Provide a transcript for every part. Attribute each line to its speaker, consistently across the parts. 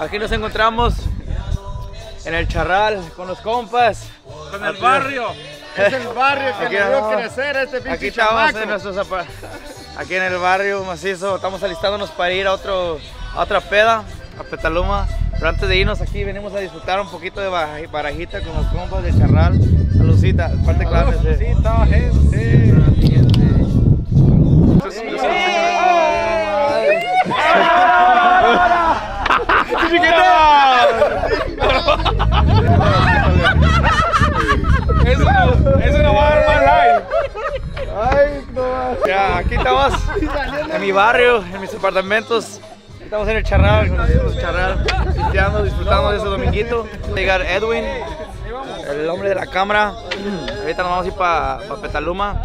Speaker 1: Aquí nos encontramos en el charral con los compas.
Speaker 2: Con el barrio. Es el barrio que
Speaker 1: Aquí
Speaker 2: le dio crecer este
Speaker 1: Aquí
Speaker 2: pinche
Speaker 1: estamos
Speaker 2: chamaco.
Speaker 1: en nuestros aquí en el barrio macizo. Estamos alistándonos para ir a otro a otra peda, a Petaluma. Pero antes de irnos aquí venimos a disfrutar un poquito de baraji- barajita con los compas del charral. Saludcita, parte clave.
Speaker 2: Saludcita, gente. Eso no va a dar más like.
Speaker 1: Ay, no Ya, aquí estamos en mi barrio, en mis apartamentos. Estamos en el charral, con charral, pisteando, disfrutando de ese dominguito. Va a Llegar Edwin, el hombre de la cámara. Ahorita nos vamos a ir para Petaluma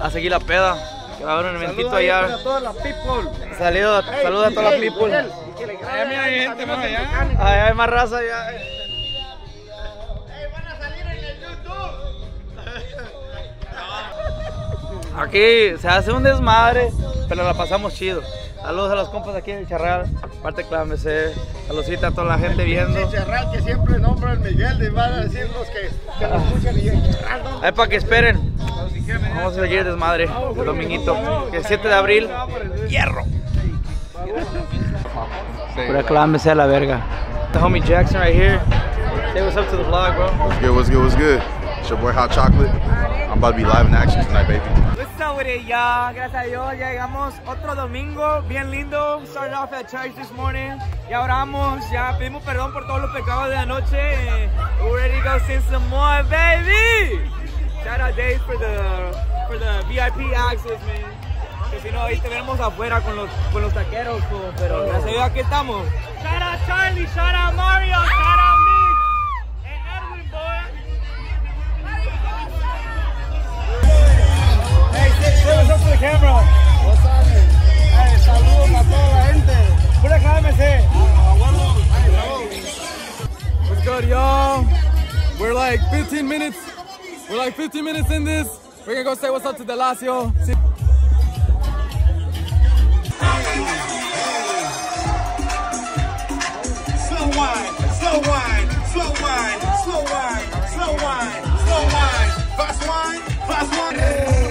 Speaker 1: a seguir la peda. Que va a haber un eventito
Speaker 2: Saludos
Speaker 1: allá.
Speaker 2: para todas las people.
Speaker 1: Saludos a todas las people.
Speaker 2: Allá mira, hay gente más allá.
Speaker 1: Allá hay más raza ya. Aquí se hace un desmadre, pero la pasamos chido. Saludos a los compas aquí del Charral, parte clámese. Saludcita a toda la gente viendo.
Speaker 2: Charral que siempre nombra el Miguel y van a decir los que, que lo escuchan y el Charral, ¿no?
Speaker 1: Ahí para que esperen. Vamos a seguir desmadre el dominguito. El 7 de abril, hierro. Pura clámese a la verga. The homie Jackson right here. Say what's up to the vlog, bro.
Speaker 3: What's good? What's good? What's good? It's your boy Hot Chocolate. I'm about to be live in action tonight, baby.
Speaker 4: What's up with it, y'all? Gracias a Dios, ya llegamos otro domingo bien lindo. Started off at church this morning. Ya oramos, ya pedimos perdón por todos los pecados de la noche. eh, We're ready to go sin some more, baby. Dave for the for the VIP access, man. Que si no, ahí te veremos afuera con los, con los taqueros, po, pero gracias a Dios aquí estamos. Shout out Charlie, shout out Mario, shout out me. And Edwin, boy.
Speaker 2: Hey, say, say what's up
Speaker 5: like 15 minutes in this. We're gonna go say what's up to Delaciio.
Speaker 2: Slow wine, slow wine, slow wine, slow wine, slow wine, slow wine. Fast wine, fast wine.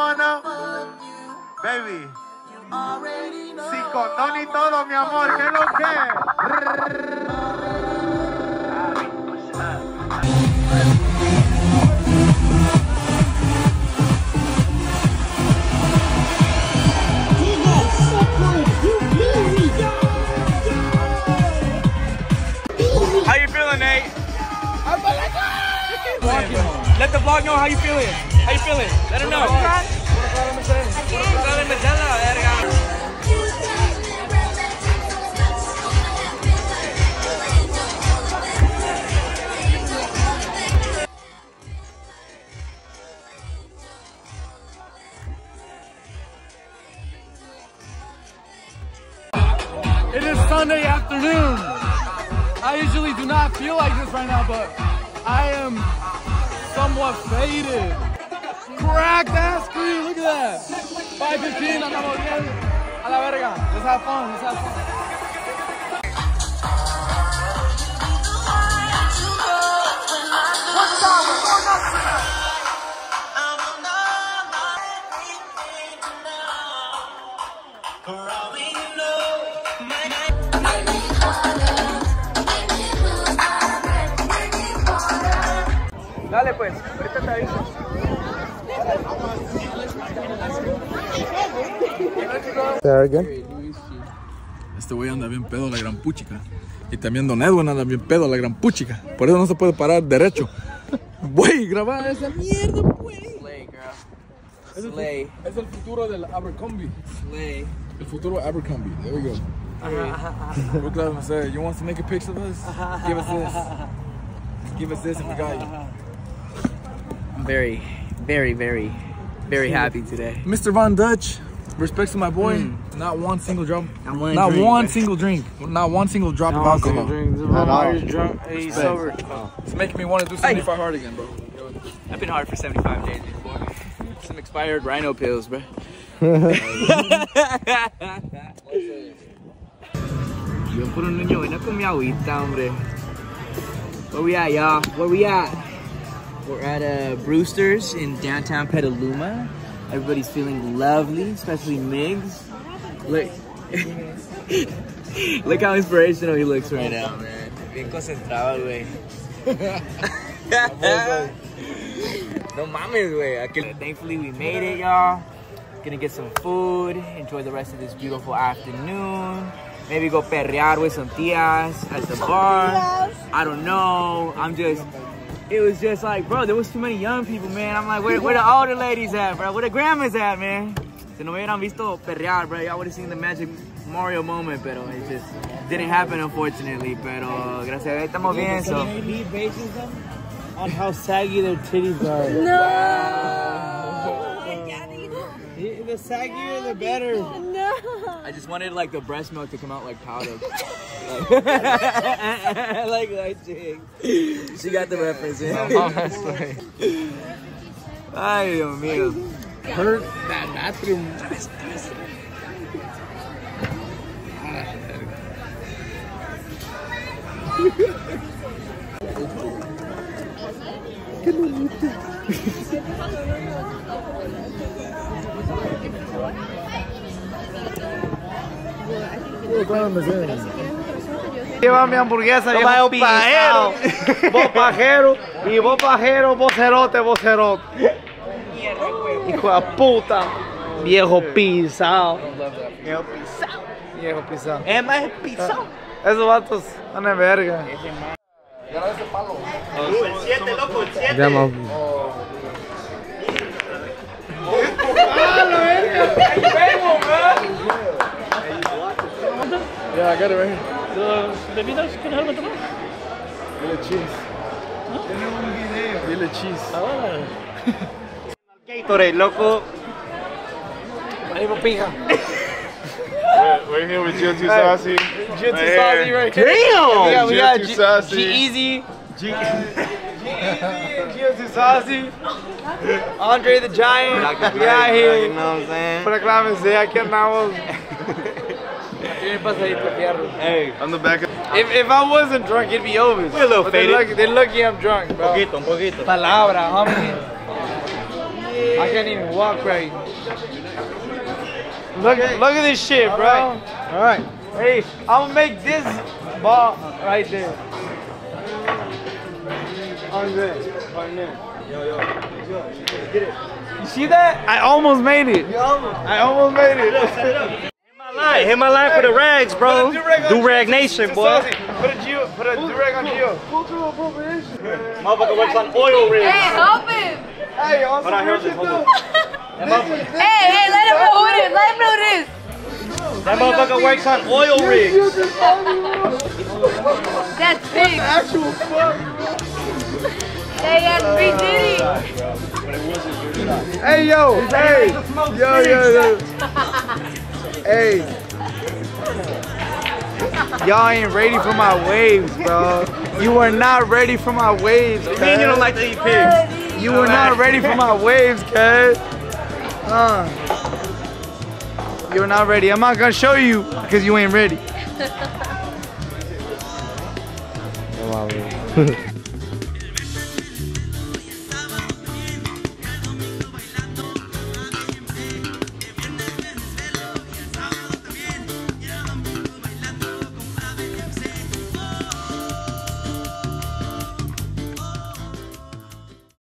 Speaker 2: Wanna, baby. Si con don y todo, mi amor, ¿qué es lo que?
Speaker 4: Vlog know how you feeling. How you feeling? Let him know.
Speaker 5: It is Sunday afternoon. I usually do not feel like this right now, but I am one faded. Cracked ass screen. Look at that. 515. I'm Andamos bien. A la verga. Let's have fun. Let's have fun.
Speaker 6: Corral me Tonight?
Speaker 4: pues. Ahorita te aviso.
Speaker 5: Este güey anda bien pedo la gran puchica. Y también Don Edwin anda bien pedo la gran puchica. Por eso no se puede parar derecho. Güey, graba esa mierda, güey.
Speaker 4: Slay, girl. Slay.
Speaker 5: Es el futuro del Abercrombie.
Speaker 4: Slay.
Speaker 5: El futuro Abercrombie. There we go. We're glad to say, you want to make a picture of us? Give us this. Give us this if we got you.
Speaker 4: I'm very, very, very, very happy today.
Speaker 5: Mr. Von Dutch, respects to my boy. Hmm. Not one single drop.
Speaker 4: Not one
Speaker 5: Not
Speaker 4: drink,
Speaker 5: one
Speaker 4: but-
Speaker 5: single drink. Not one single drop of alcohol.
Speaker 1: not drunk. He's sober.
Speaker 5: It's making me want to do 75 hard again, bro.
Speaker 4: I've been hard for 75 days before. Some expired rhino pills, bro. Yo por un niño bueno con mi agüita, hombre. Where we at, y'all? Where we at? We're at uh, Brewster's in downtown Petaluma. Everybody's feeling lovely, especially Migs. Look, look how inspirational he looks right now, man. Bien concentrado, güey. no mames, güey. Thankfully, we made it, y'all. Gonna get some food, enjoy the rest of this beautiful afternoon. Maybe go perrear with some tias at the bar. I don't know. I'm just. It was just like, bro, there was too many young people, man. I'm like, where, where the older ladies at, bro? Where the grandmas at, man? Si no me hubieran visto perrear, bro, y'all would have seen the magic Mario moment, pero it just didn't happen, unfortunately. Pero gracias a Dios estamos bien, so.
Speaker 6: He bases them on how saggy their titties are.
Speaker 7: No.
Speaker 6: The the saggier, the better.
Speaker 7: No.
Speaker 4: I just wanted like the breast milk to come out like powder. like, like that chick. She got the reference, yeah. Oh, Ay, Dios mío.
Speaker 5: Her that bathroom.
Speaker 1: Lleva mi hamburguesa, viejo pajero. Vos pajero. Y vos pajero, vos cerote, vos cerote. Hijo de puta. Viejo pisado. Viejo pisado. Viejo pisado.
Speaker 4: Es más pisado.
Speaker 1: Esos vatos van de verga.
Speaker 5: Yeah, I got it right here.
Speaker 6: ¿Bebidas con algo tomar?
Speaker 5: Dile cheese. Dile cheese.
Speaker 1: Gatorade, loco.
Speaker 3: We're here with Jill Sassy. Saucy.
Speaker 1: Jill
Speaker 3: Right here.
Speaker 1: right here. Damn! We got G-
Speaker 3: Too Saucy.
Speaker 1: G-Eazy. G-Eazy, Jill Andre the Giant. We out here.
Speaker 4: You know what I'm saying?
Speaker 1: Proclámense, aquí andamos. Tiene pasadito fierro.
Speaker 4: Hey.
Speaker 3: On the back of
Speaker 1: If, if I wasn't drunk, it'd be over. We're
Speaker 4: a little
Speaker 1: but they're lucky, they're lucky I'm drunk, bro.
Speaker 4: un poquito.
Speaker 1: Palabra, homie. I can't even walk right. Look, look at this shit, bro. All right. Hey, I'm gonna make this ball right there. On this, on there. Get it. You see that? I almost made it. I almost made it.
Speaker 6: Line. Hit my line for the rags, bro.
Speaker 1: Do-rag on
Speaker 6: Do rag
Speaker 1: Gio.
Speaker 6: nation, boy.
Speaker 1: Put a Gio, put a do-rag on Gio.
Speaker 6: Motherfucker works on oil rigs.
Speaker 7: Hey, help him.
Speaker 1: Hey, on
Speaker 6: Hold on,
Speaker 1: some
Speaker 6: here,
Speaker 1: real shit
Speaker 6: hold
Speaker 1: though.
Speaker 7: Hey, hey, let him know who it is. Let him know who it is.
Speaker 6: That motherfucker works on oil rigs.
Speaker 7: That's big.
Speaker 1: Actual fuck.
Speaker 7: Hey, that's Big Diddy.
Speaker 1: Hey yo, hey, yo, yo, yo. Hey, y'all ain't ready for my waves, bro. You are not ready for my waves.
Speaker 6: Me and you don't like to eat pigs.
Speaker 1: You were not ready for my waves, cuz. Uh, you're not ready. I'm not gonna show you because you ain't ready.